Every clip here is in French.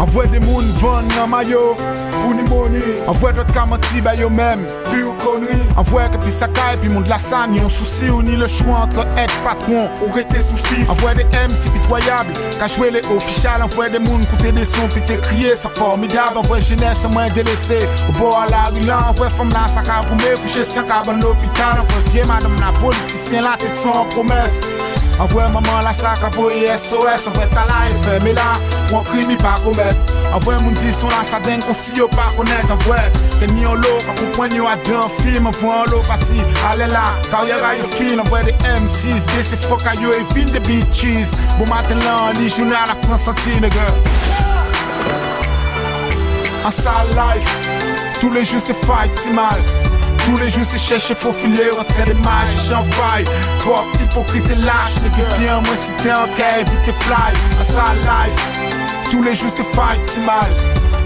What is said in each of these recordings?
Envoie des mouns vendre dans maillot Pour ni money Envoie d'autres camanti bah yo même Puis ou connerie Envoie que puis ça caille puis monde la sagne On souci ou ni le choix entre être patron ou rester sous fif Envoie des MC pitoyables Qu'a joué les officiels Envoie des mouns coûter des sons puis t'écrier Ça formidable. Envoie jeunesse moins délaissé Au bord à la rue là. Envoie femme là ça qu'a boumé Coucher sans carbone l'hôpital. Envoie vieux madame la politicien là t'es fait en promesse Envoie maman la sac, envoie SOS, envoie ta life, mais là, on crime pas commettre. Envoie mon dit son là, ça dingue, on si yo pas connaître. Envoie, t'es mis en l'eau, quand on poigne à film, envoie en l'eau parti. Allez là, carrière à film, envoie des M6, BC froc à yo et fin de bitches. Bon matin là, les journaux à la France entière, nigga. En sale life, tous les jours c'est fight, c'est mal. Tous les jours c'est chercher, faut filer, rentrer des mages, j'en faille. Trop hypocrite et lâche, nigga. Bien, moi si t'es en cas, vite tes fly. En sale life, tous les jours c'est fight, mal.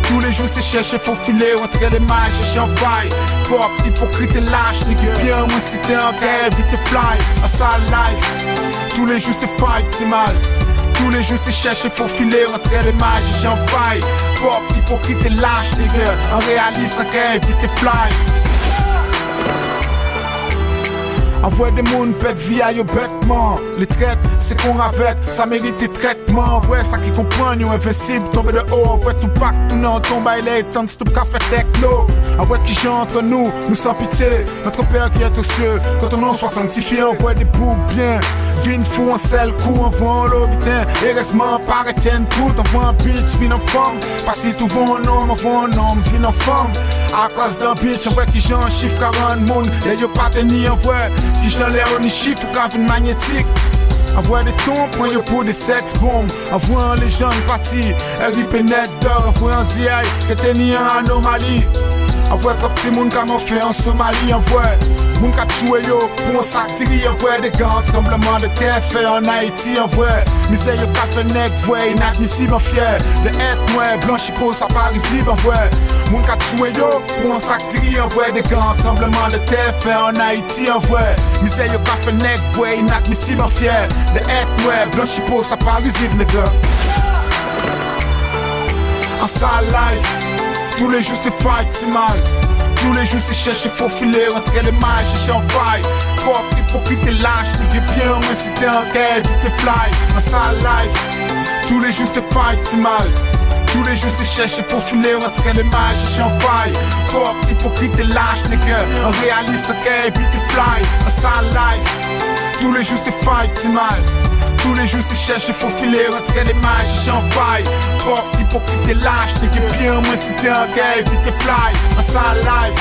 Tous les jours c'est chercher, faut filer, rentrer des mages, j'en faille. Trop hypocrite et lâche, nigga. Bien, moi si t'es en cas, vite tes fly. En sale life, tous les jours c'est fight, c'est mal. Tous les jours c'est chercher, faut filer, rentrer les mages, j'en faille. Trop hypocrite et lâche, nigga. En réalise, ça vite tes fly. Envoie des mouns, pète vie à yo bêtement. Les traites, c'est qu'on avec, ça mérite des traitements. Envoie ça qui comprend, yo invincible, tomber de haut. Envoie tout pack, tout non, tombe à l'air, tant de café techno. Envoie qui chante nous, nous sans pitié. Notre père qui est aux cieux, quand on en soit sanctifié, envoie des boucs bien. Vine fou en sel, coup, envoie en l'hobitin. Et restement, par Etienne, tout, envoie un bitch, vine en forme. Pas si tout va en homme, envoie un homme, vine en forme. A kos dan bitch, an wè ki jan chif ka ran moun. Lè yo patè ni an vwè Ki jan lè an ni chif ou ka vin magnetik. An vwè de ton, pwen yo pou de seks bom An vwè an lejan pati, e ripe net dor An vwè an ziyay, kete ni an anomali. Avwe trop ti moun ka man fe an Somali avwe Moun ka tchouwe yo pou an satiri avwe De gan trembleman de te fe an Haiti avwe Mize yo ka fe nek vwe inadmisib an fye De et mwen blanchiko sa parizib avwe Moun ka tchouwe yo pou an satiri avwe De gan trembleman de te fe an Haiti avwe Mize yo ka fe nek vwe inadmisib an fye De et mwen blanchiko sa parizib nega An sa life. Tous les jours c'est fight, c'est mal. Tous les jours c'est chercher, faut filer, rentrer les mailles, chercher en faille. Trop hypocrite et lâche, t'es bien, moi si t'es en guerre, t'es fly. Un sale life. Tous les jours c'est fight, c'est mal. Tous les jours c'est chercher, faut filer, rentrer les mailles, chercher en faille. Trop hypocrite et lâche, nigga. Réalise ce qu'est, vite t'es fly. Un sale life. Tous les jours c'est fight, c'est mal. Tous les jours c'est chercher, faut filer, rentrer les en faille. Trop hypocrite et lâche, t'es bien, moi si t'es en guerre, vite fly. Un sale life.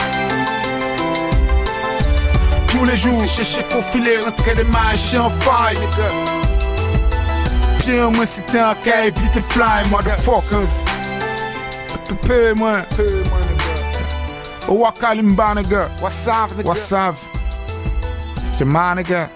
Tous les jours, c'est chercher, faut filer, rentrer les en faille, nigga. Bien, moi si t'es en guerre, vite fly, motherfuckers. Peu, moi. Wakalimba, nigga. What's up, nigga? What's up? Jamaa, nigga.